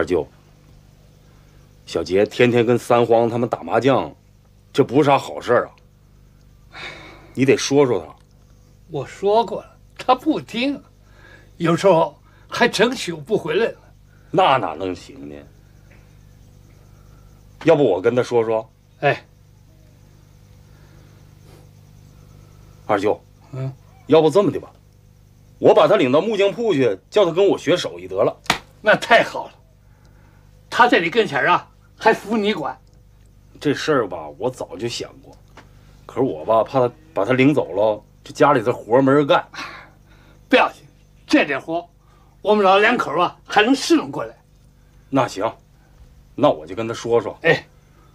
二舅，小杰天天跟三荒他们打麻将，这不是啥好事啊！你得说说他。我说过了，他不听，有时候还整宿不回来了。那哪能行呢？要不我跟他说说？哎，二舅，嗯，要不这么的吧，我把他领到木匠铺去，叫他跟我学手艺得了。那太好了，他在你跟前啊，还服你管。这事儿吧，我早就想过，可是我吧怕他把他领走了，这家里的活没人干。不要紧，这点活，我们老两口啊还能适应过来。那行，那我就跟他说说，哎，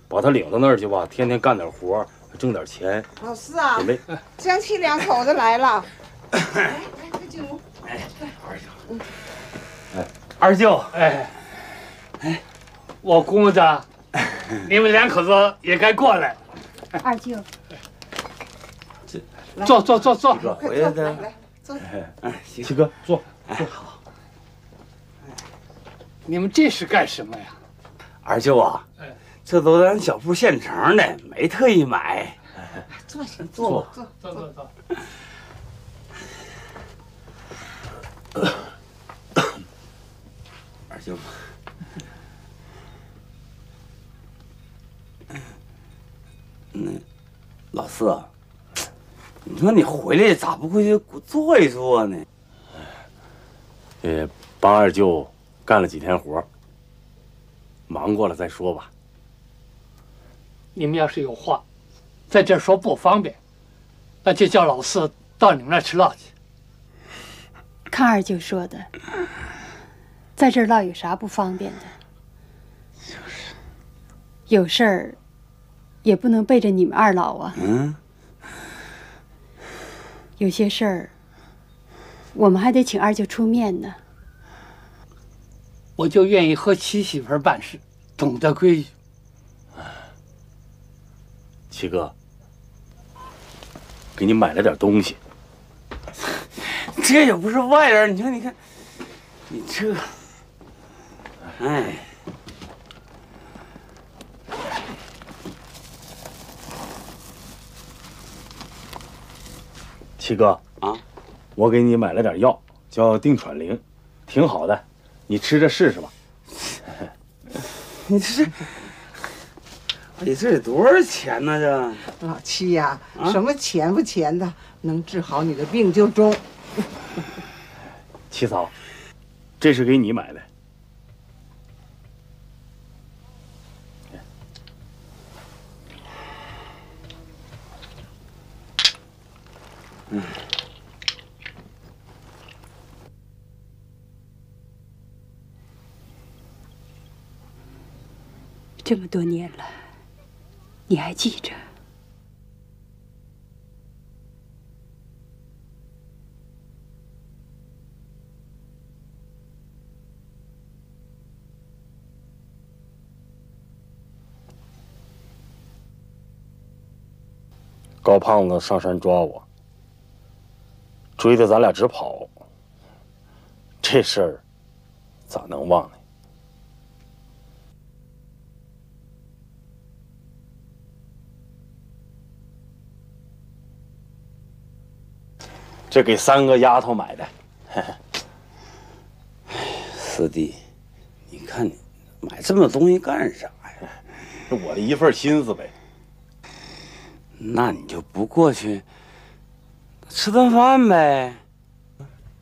把他领到那儿去吧，天天干点活，挣点钱。老四啊准，备，江七两口子来了。来来，快进屋。哎，二舅。哎二舅，哎，哎，我估摸着你们两口子也该过来。二舅，坐坐坐坐。回来的。来来坐。哎，行，七哥坐。坐好你们这是干什么呀？二舅啊哎，这都咱小铺现成的，没特意买。坐下，坐吧，坐坐坐坐。老四啊，你说你回来咋不回去坐一坐呢？呃，帮二舅干了几天活，忙过了再说吧。你们要是有话，在这儿说不方便，那就叫老四到你们那儿吃烙去。看二舅说的，在这儿唠有啥不方便的？就是，有事儿也不能背着你们二老啊。嗯，有些事儿，我们还得请二舅出面呢。我就愿意和七媳妇儿办事，懂得规矩。七哥，给你买了点东西。这也不是外人，你看，你看，你这，哎，七哥啊，我给你买了点药，叫定喘灵，挺好的，你吃着试试吧。你这，你这得多少钱呢？这？老七呀、啊什么钱不钱的，能治好你的病就中。七嫂，这是给你买的。这么多年了，你还记着？高胖子上山抓我，追的咱俩直跑。这事儿咋能忘呢？这给三个丫头买的，四弟，你看你买这么多东西干啥呀？这我的一份心思呗。那你就不过去吃顿饭呗？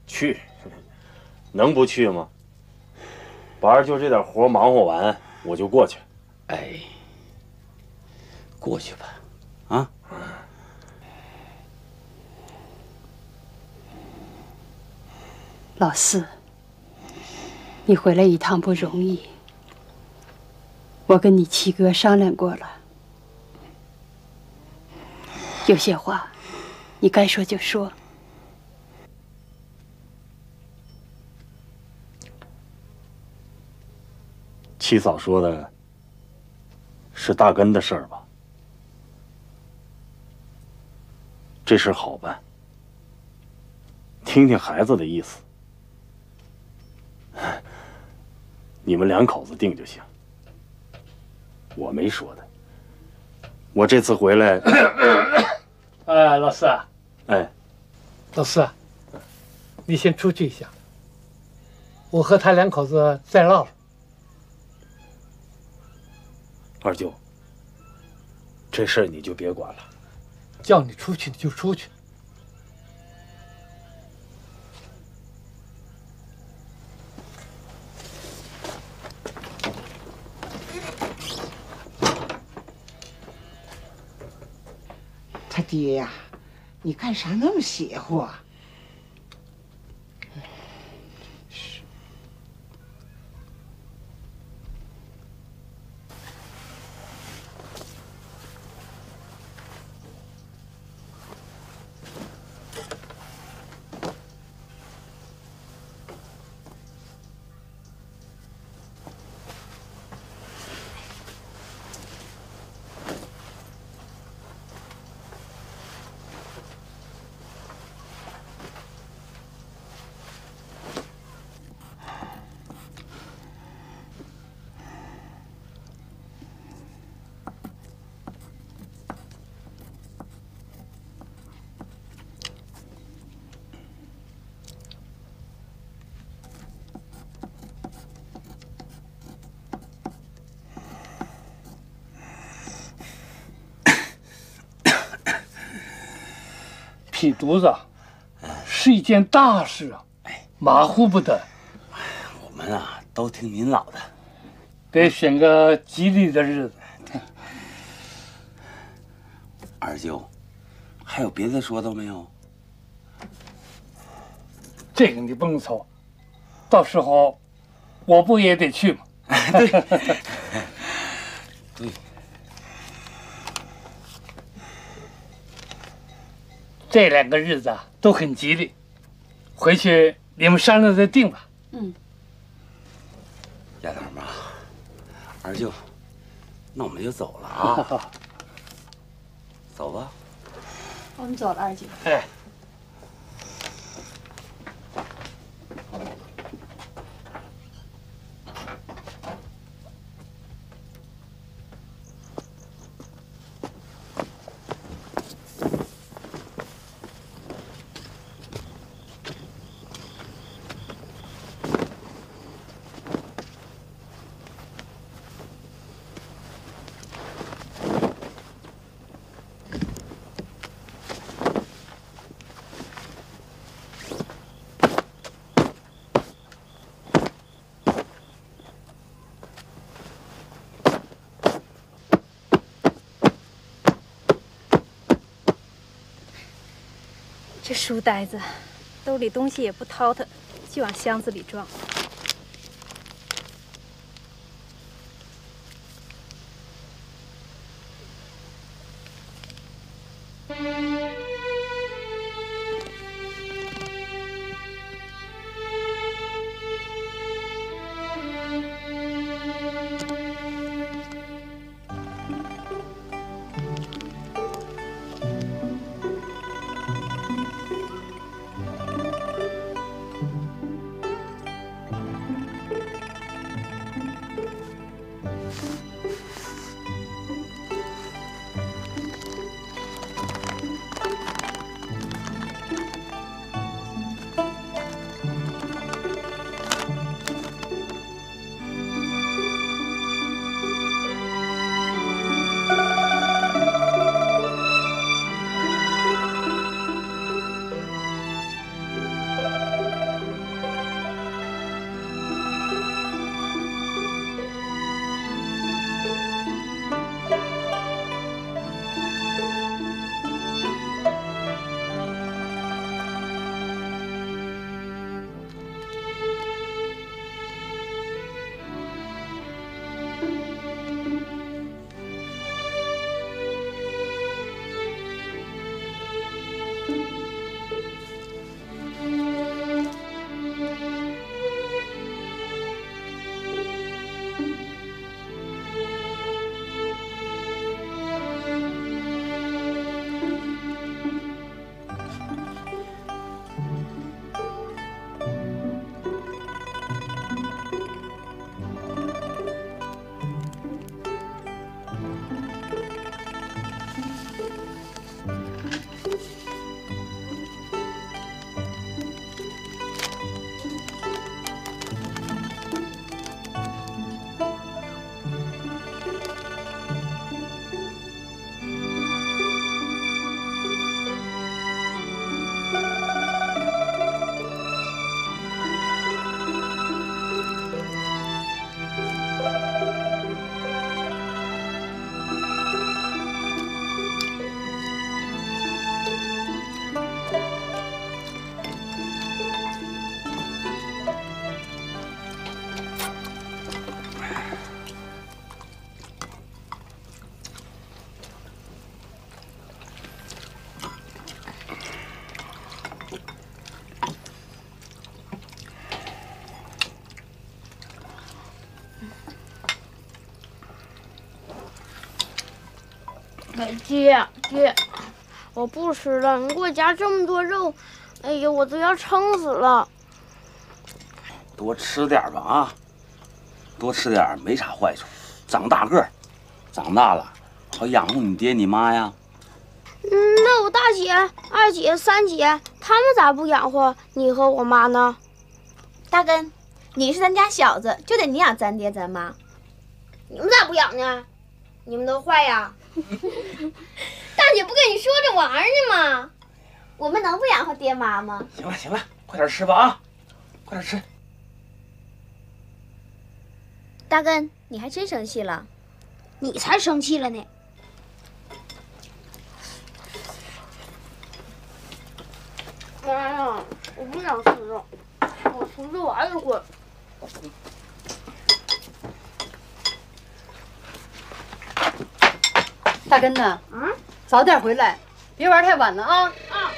去，能不去吗？把二舅这点活忙活完，我就过去。哎，过去吧，老四，你回来一趟不容易，我跟你七哥商量过了，有些话你该说就说。七嫂说的是大根的事儿吧？这事儿好办，听听孩子的意思。你们两口子定就行，我没说的。我这次回来，哎，老四啊，哎，老四，你先出去一下，我和他两口子再唠。二舅，这事儿你就别管了。叫你出去你就出去。爹呀，你干啥那么邪乎？劈犊子是一件大事啊，马虎不得，我们啊都听您老的。得选个吉利的日子。二舅，还有别的说的没有？这个你不用愁，到时候我不也得去吗？这两个日子啊都很吉利，回去你们商量再定吧。嗯丫头妈，二舅，那我们就走了啊，走吧。我们走了，二舅。哎，书呆子，兜里东西也不掏掏，就往箱子里装。哎，爹爹，我不吃了，你给我夹这么多肉，哎呀，我都要撑死了。多吃点吧啊，多吃点没啥坏处，长大个儿，长大了好养活你爹你妈呀。嗯，那我大姐、二姐、三姐他们咋不养活你和我妈呢？大根，你是咱家小子，就得你养咱爹咱妈。你们咋不养呢？你们都坏呀！大姐不跟你说着玩呢吗？我们能不养活爹妈吗？行了行了，快点吃吧啊，快点吃。大根，你还真生气了？你才生气了呢！妈呀，我不想吃了，我出去玩一会儿。大根呐，嗯，早点回来，别玩太晚了啊。啊。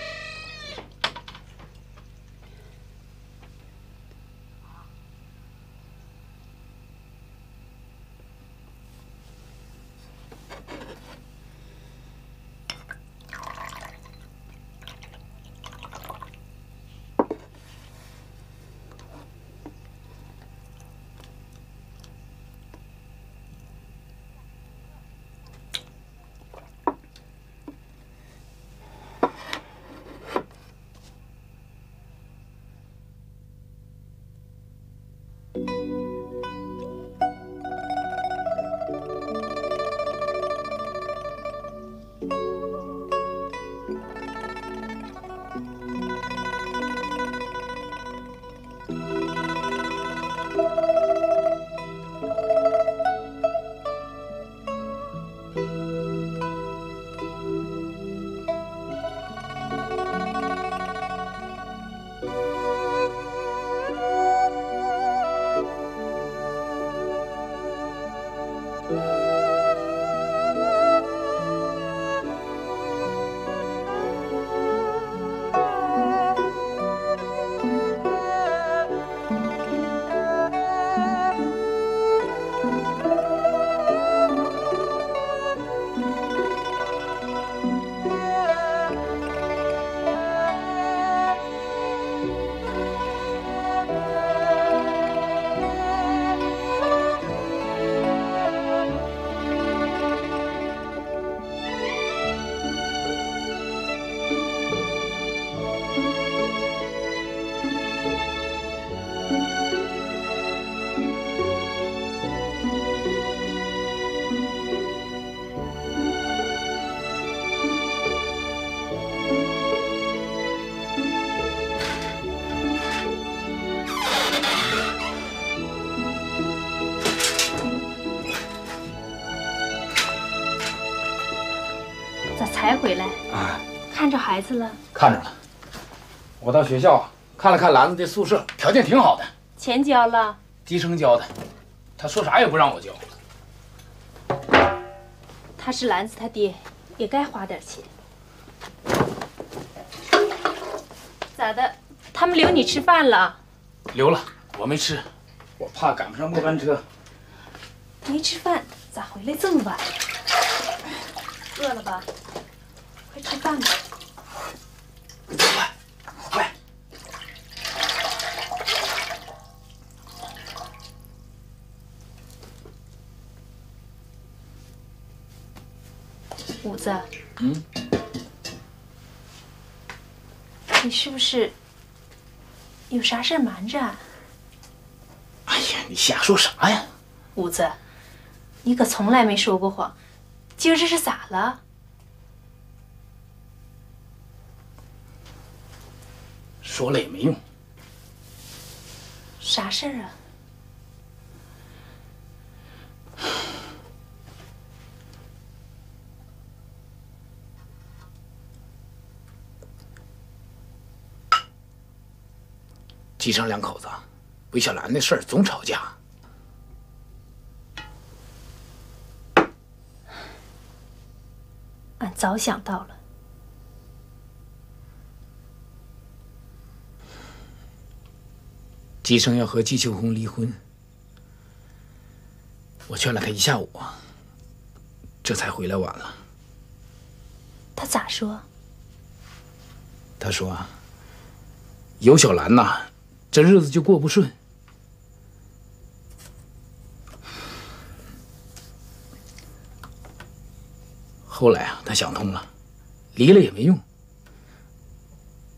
咋才回来？啊，看着孩子了？看着了。我到学校看了看兰子的宿舍，条件挺好的，钱交了？低声交的，他说啥也不让我交。他是兰子他爹，也该花点钱。咋的？他们留你吃饭了？留了，我没吃，我怕赶不上末班车。没吃饭，咋回来这么晚？饿了吧？快吃饭吧。快，快！五子，嗯，你是不是有啥事儿瞒着俺？哎呀，你瞎说啥呀？五子，你可从来没说过谎，今儿这是咋了？说了也没用。啥事儿啊？继承两口子为小兰的事儿总吵架。俺早想到了。季生要和季秋红离婚，我劝了他一下午，这才回来晚了。他咋说？他说啊，有小兰呐，这日子就过不顺。后来啊，他想通了，离了也没用，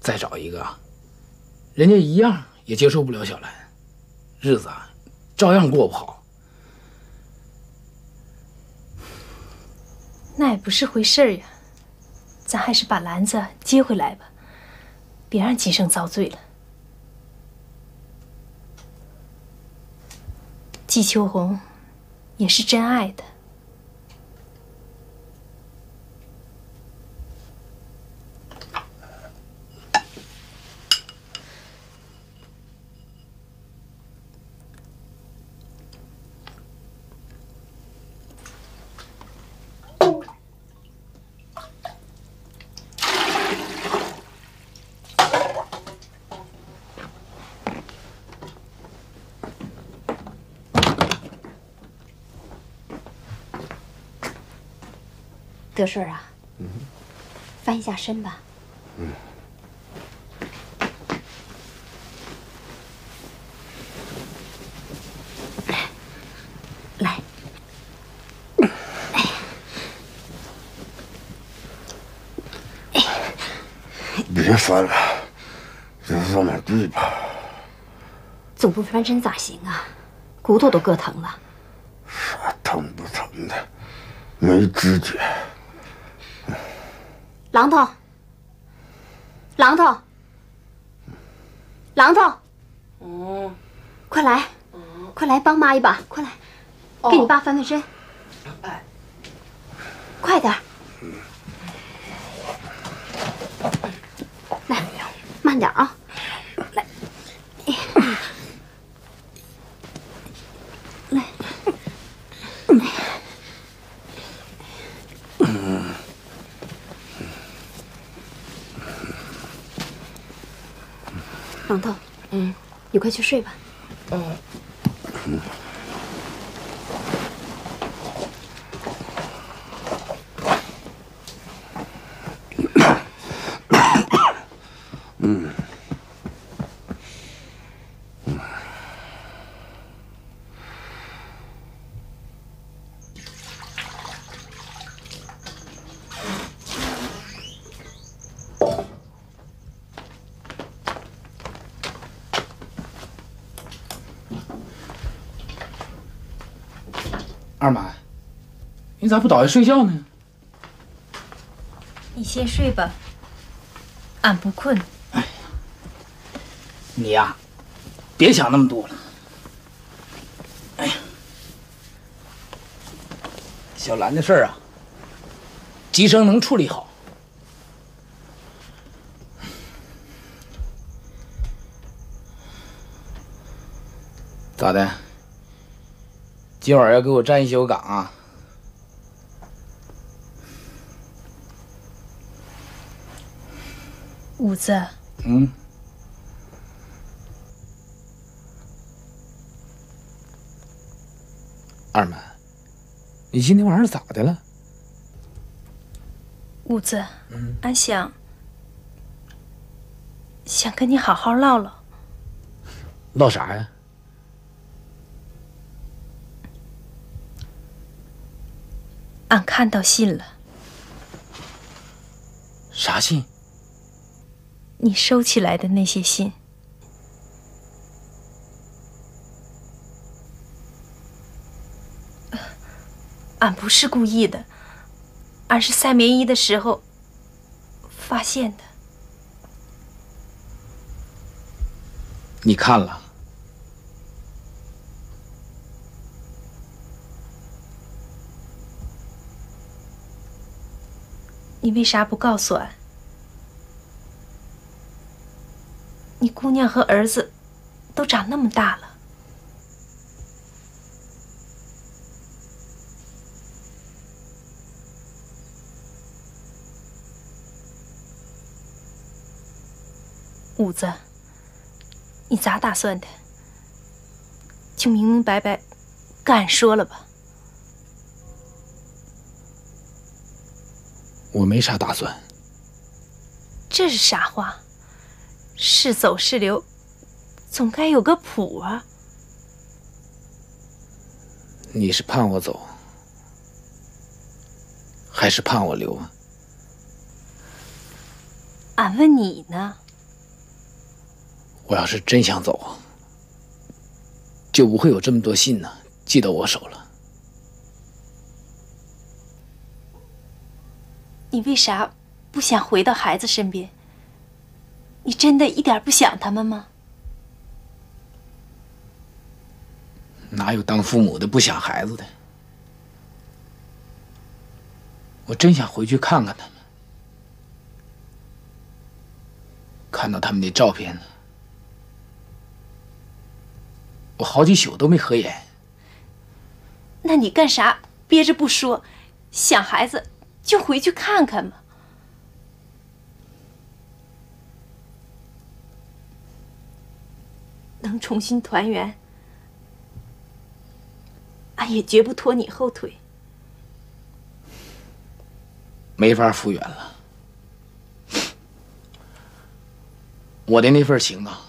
再找一个，人家一样也接受不了小兰，日子啊，照样过不好。那也不是回事儿呀，咱还是把兰子接回来吧，别让今生遭罪了。季秋红也是真爱的。德顺啊，嗯翻一下身吧。嗯。来，别翻了，就放点地吧。总不翻身咋行啊？骨头都硌疼了。啥疼不疼的？没知觉。榔头，榔头，榔头，嗯，快来，快来帮妈一把，快来，给你爸翻翻身。哎，快点儿，来，慢点啊，来，来，榔头，嗯，你快去睡吧。嗯。二满，你咋不倒下睡觉呢？你先睡吧，俺不困。哎呀你呀，别想那么多了。哎呀，小兰的事儿啊，吉生能处理好。咋的？今晚要给我站一宿岗啊？五子，嗯。二满，你今天晚上咋的了？五子，俺想想跟你好好唠唠。唠啥呀？俺看到信了，啥信？你收起来的那些信。俺不是故意的，俺是塞棉衣的时候发现的。你看了？你为啥不告诉俺？姑娘和儿子都长那么大了。五子，你咋打算的？就明明白白跟俺说了吧。我没啥打算。这是啥话？是走是留，总该有个谱啊。你是盼我走，还是盼我留啊？俺问你呢。我要是真想走，就不会有这么多信呢寄到我手了。你为啥不想回到孩子身边？你真的一点不想他们吗？哪有当父母的不想孩子的？我真想回去看看他们，看到他们的照片，我好几宿都没合眼。那你干啥憋着不说？想孩子就回去看看嘛。能重新团圆，俺也绝不拖你后腿。没法复原了，我的那份情啊，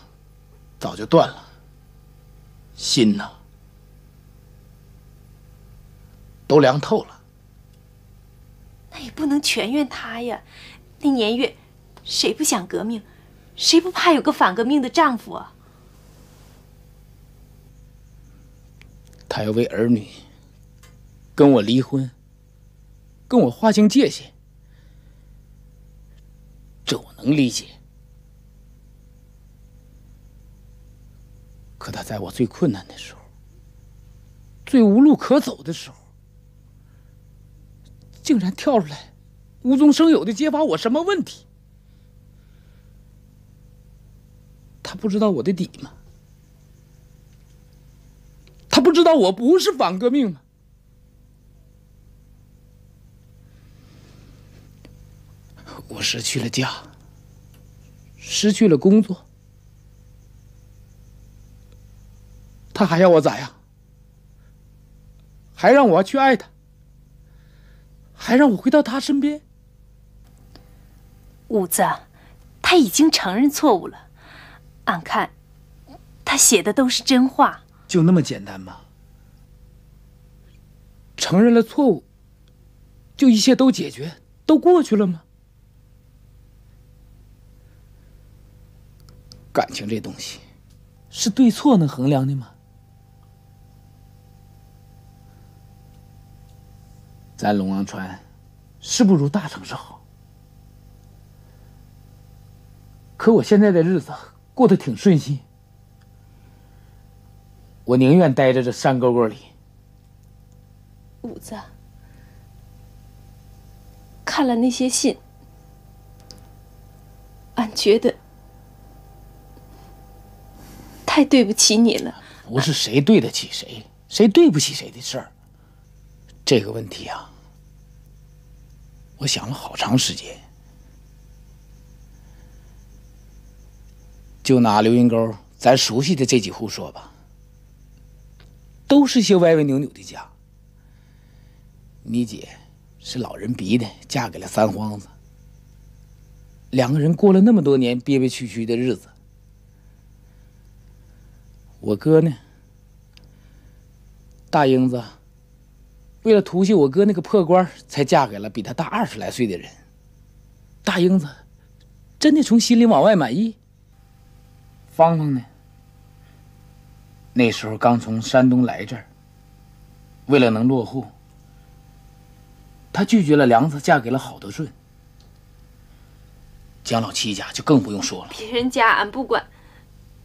早就断了，心呐，都凉透了。那也不能全怨他呀，那年月，谁不想革命，谁不怕有个反革命的丈夫啊？他要为儿女跟我离婚，跟我划清界限，这我能理解。可他在我最困难的时候，最无路可走的时候，竟然跳出来，无中生有的揭发我什么问题？他不知道我的底吗？他不知道我不是反革命吗？我失去了家，失去了工作，他还要我咋样？还让我去爱他？还让我回到他身边？五子，他已经承认错误了，俺看，他写的都是真话。就那么简单吗？承认了错误，就一切都解决，都过去了吗？感情这东西，是对错能衡量的吗？咱龙王川是不如大城市好，可我现在的日子过得挺顺心。我宁愿待在这山沟沟里。五子，看了那些信，俺觉得太对不起你了。不是谁对得起谁，谁对不起谁的事儿。这个问题啊，我想了好长时间。就拿刘云沟咱熟悉的这几户说吧。都是些歪歪扭扭的家。你姐是老人逼的，嫁给了三皇子。两个人过了那么多年憋憋屈屈的日子。我哥呢，大英子，为了突袭我哥那个破官，才嫁给了比他大二十来岁的人。大英子真的从心里往外满意。芳芳呢？那时候刚从山东来这儿，为了能落户，他拒绝了梁子，嫁给了郝德顺。蒋老七家就更不用说了。别人家俺不管，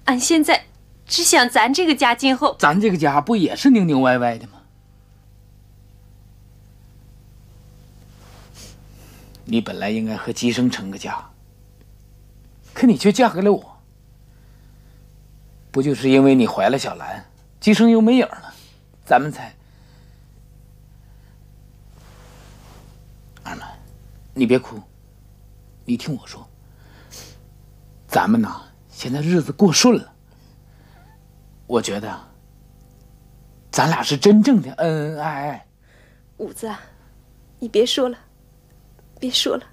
俺现在只想咱这个家今后。咱这个家不也是拧拧歪歪的吗？你本来应该和吉生成个家，可你却嫁给了我。不就是因为你怀了小兰，吉生又没影了，咱们才……你别哭，你听我说，咱们呐，现在日子过顺了，我觉得，咱俩是真正的恩恩爱爱。五子，你别说了，别说了，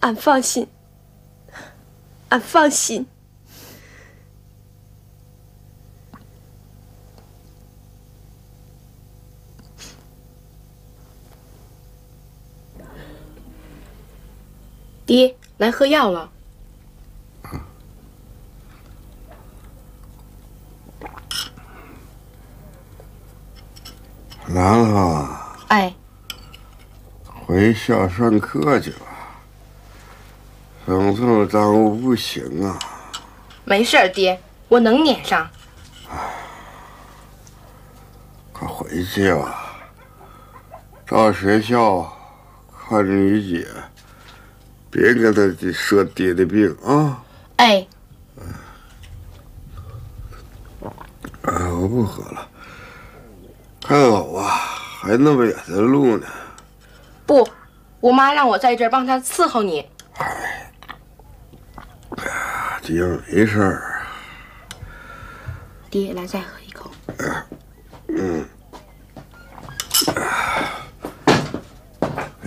俺放心，俺放心。爹，来喝药了。兰兰，哎，回校上课去吧，省这耽误不行啊。没事儿，爹，我能撵上。快回去吧，到学校看着你姐，别跟他说爹的病啊。哎，哎，我不喝了，看好啊，还那么远的路呢。不，我妈让我在这儿帮她伺候你。哎爹没事儿。爹，来再喝一口。嗯。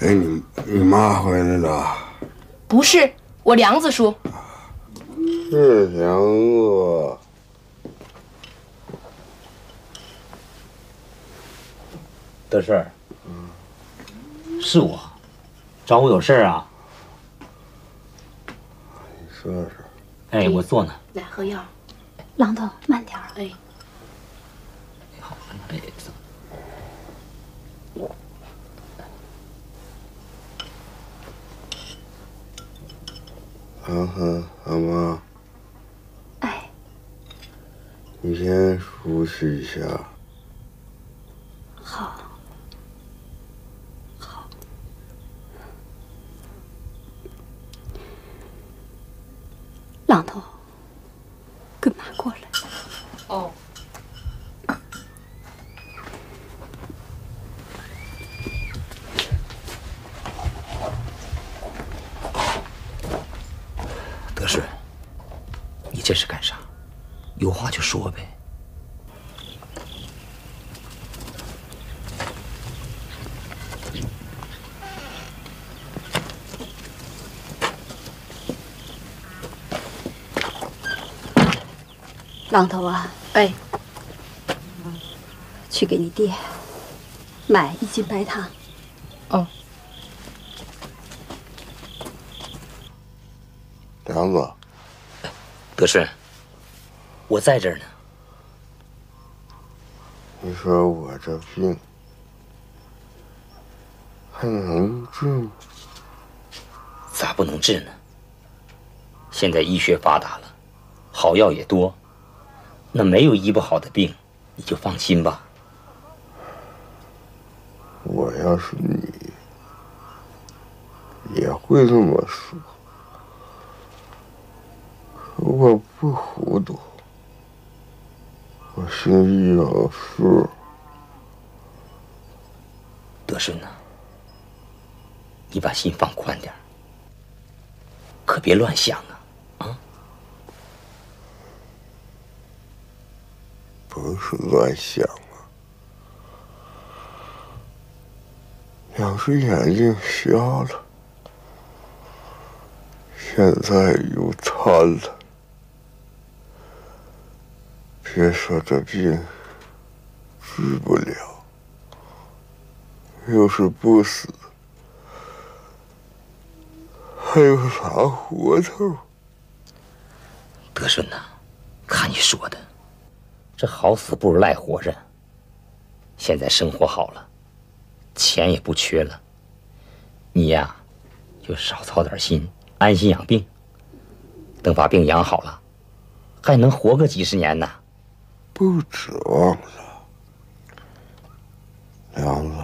哎，你你妈回来了？不是，我梁子叔。是梁子。德顺，是我，找我有事儿啊？你说说。哎，我坐呢。来喝药。郎头，慢点儿。哎。涵涵，阿妈。哎。你先梳洗一下。好。好。郎头，跟妈过来。哦。德顺，你这是干啥？有话就说呗。郎头啊，哎，爹买一斤白糖。哦。梁子，德顺，我在这儿呢。你说我这病还能治吗？咋不能治呢？现在医学发达了，好药也多，那没有医不好的病，你就放心吧。我要是你，也会这么说。可我不糊涂，我心里有数。德顺呐，你把心放宽点可别乱想啊！啊！不是乱想两只眼睛瞎了，现在又瘫了。别说这病治不了，要是不死，还有啥活头？德顺呐，看你说的，这好死不如赖活着。现在生活好了，钱也不缺了，你呀，就少操点心，安心养病。等把病养好了，还能活个几十年呢。不指望了，梁子，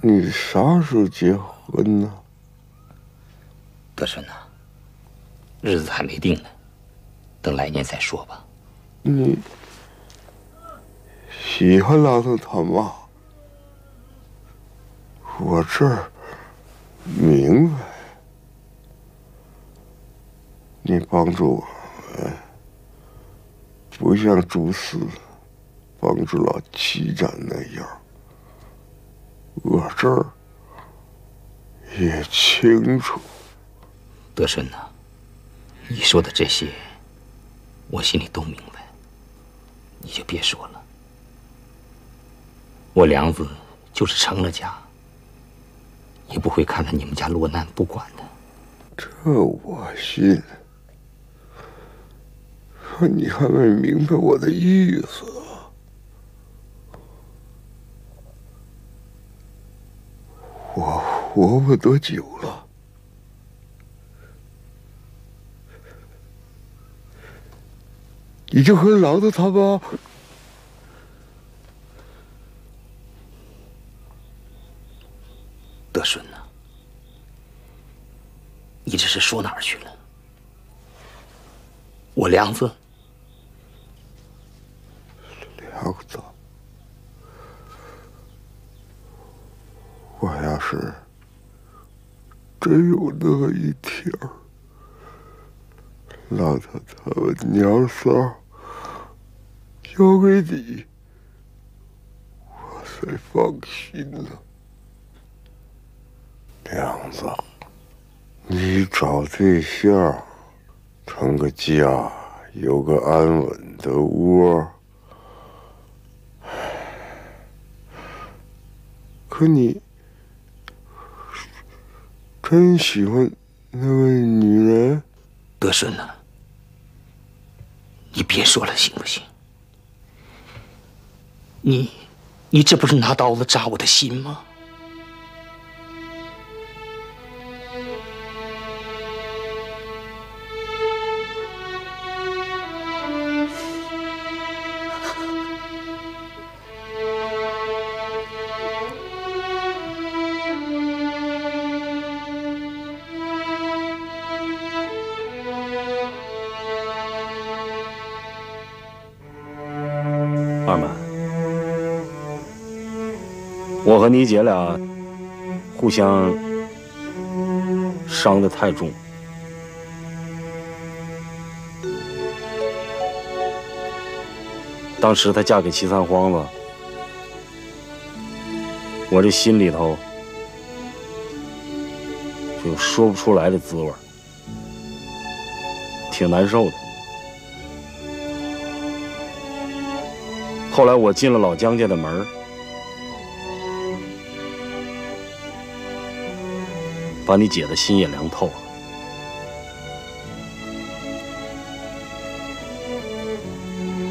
你啥时候结婚呢？德顺呐，日子还没定呢，等来年再说吧。你喜欢郎头他妈，我这儿明白，你帮助我，哎。不像朱四帮助老七展那样，我这儿也清楚。德顺呐，你说的这些，我心里都明白。你就别说了，我梁子就是成了家，也不会看着你们家落难不管的。这我信。你还没明白我的意思。我活不多久了，你就和劳子他吧。德顺呐，你这是说哪儿去了？我梁子，梁子。我要是真有那么一天让他他们娘仨交给你，我才放心呢。梁子，你找对象，成个家，有个安稳的窝。可你。真喜欢那个女人，德顺呐，你别说了，行不行？你，你这不是拿刀子扎我的心吗？和你姐俩互相伤的太重，当时她嫁给齐三荒子，我这心里头就说不出来的滋味，挺难受的。后来我进了老姜家的门把你姐的心也凉透了。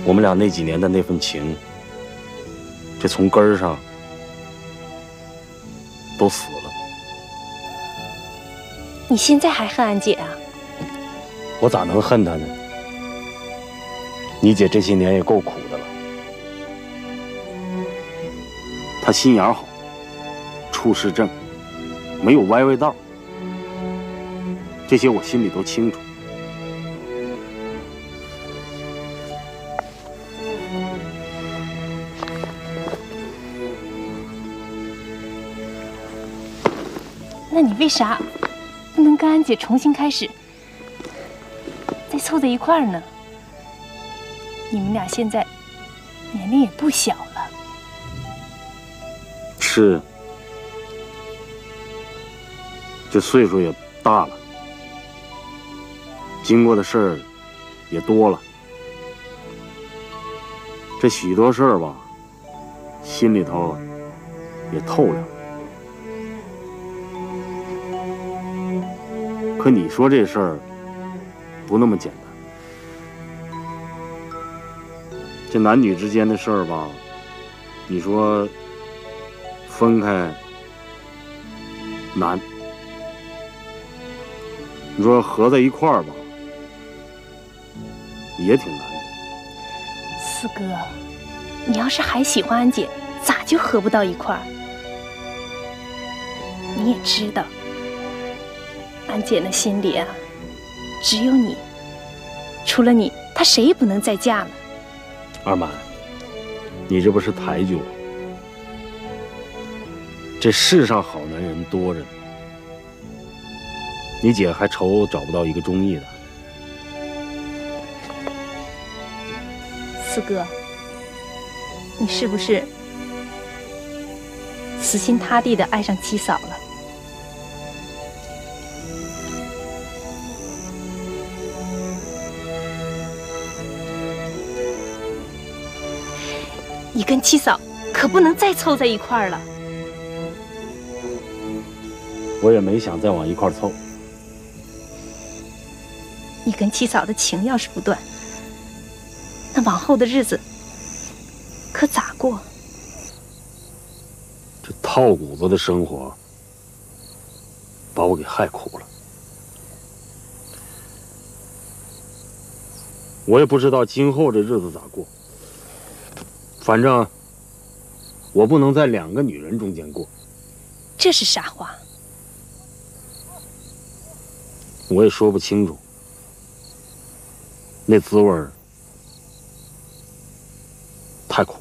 我们俩那几年的那份情，这从根儿上都死了。你现在还恨俺姐啊？我咋能恨她呢？你姐这些年也够苦的了。她心眼好，处事正，没有歪歪道。这些我心里都清楚。那你为啥不能跟安姐重新开始，再凑在一块儿呢？你们俩现在年龄也不小了。是，这岁数也大了。经过的事儿也多了，这许多事儿吧，心里头也透了。可你说这事儿不那么简单，这男女之间的事儿吧，你说分开难，你说合在一块儿吧。也挺难的，四哥，你要是还喜欢安姐，咋就合不到一块儿？你也知道，安姐那心里啊，只有你，除了你，她谁也不能再嫁了。二满，你这不是抬举我？这世上好男人多着呢，你姐还愁找不到一个中意的？四哥，你是不是死心塌地的爱上七嫂了？你跟七嫂可不能再凑在一块儿了。我也没想再往一块儿凑。你跟七嫂的情要是不断，往后的日子可咋过？这套谷子的生活把我给害苦了。我也不知道今后这日子咋过，反正我不能在两个女人中间过。这是啥话？我也说不清楚，那滋味儿太苦了。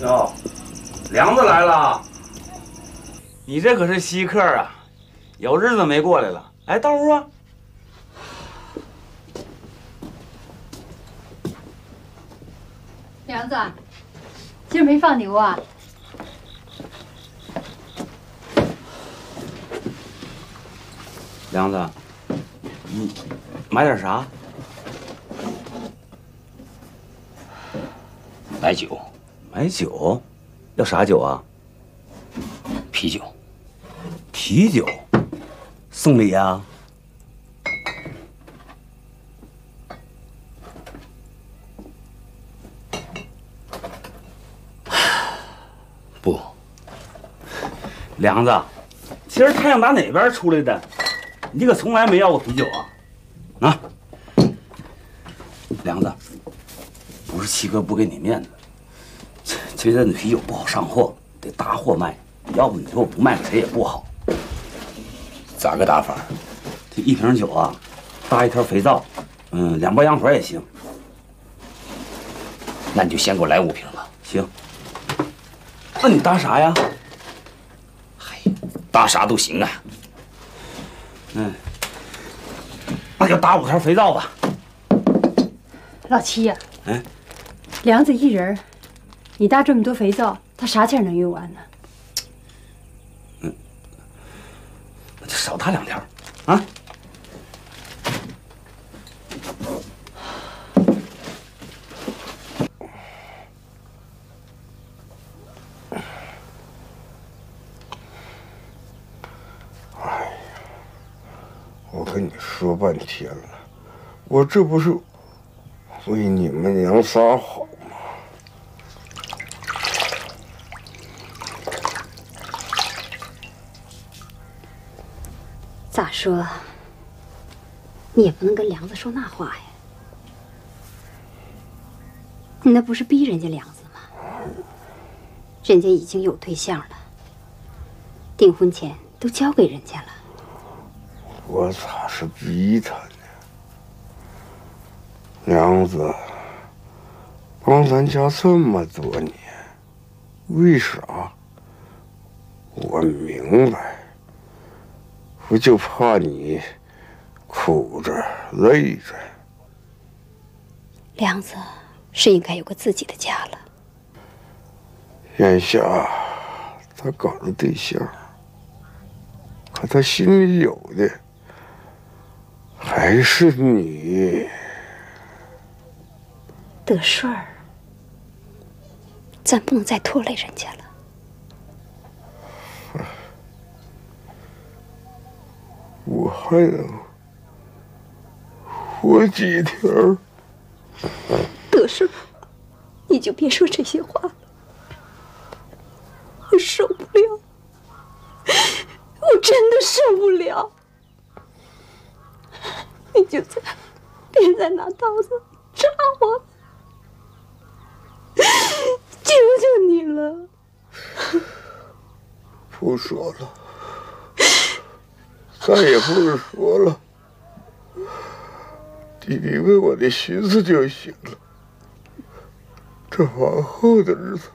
哟，梁子来了，你这可是稀客啊，有日子没过来了。哎，到屋啊。梁子，今儿没放牛啊？梁子，你买点啥？买酒，买酒，要啥酒啊？啤酒。啤酒，送礼啊？不，梁子，今儿太阳打哪边出来的？你可从来没要过啤酒啊？啊，梁子，不是七哥不给你面子，这阵子啤酒不好上货，得大货卖，要不你说我不卖给谁也不好。咋个打法？这一瓶酒啊，搭一条肥皂，嗯，两包洋水也行。那你就先给我来五瓶吧。行。那你搭啥呀？搭啥都行啊。嗯，那就搭五条肥皂吧。老七呀、嗯，梁子一人，你搭这么多肥皂，他啥钱能用完呢？那就少搭两条，啊？我跟你说半天了，我这不是为你们娘仨好吗？咋说？你也不能跟梁子说那话呀。你那不是逼人家梁子吗？人家已经有对象了，订婚钱都交给人家了。我咋是逼他呢？娘子，帮咱家这么多年，为啥？我明白，我就怕你苦着累着。梁子是应该有个自己的家了。眼下他搞了对象，可他心里有的还是你。德顺儿，咱不能再拖累人家了。我还能活几天？德顺儿，你就别说这些话了。我受不了，我真的受不了。你就在别再拿刀子扎我，求求你了。不说了，再也不是说了。弟弟为我的心思就行了。这往后的日子，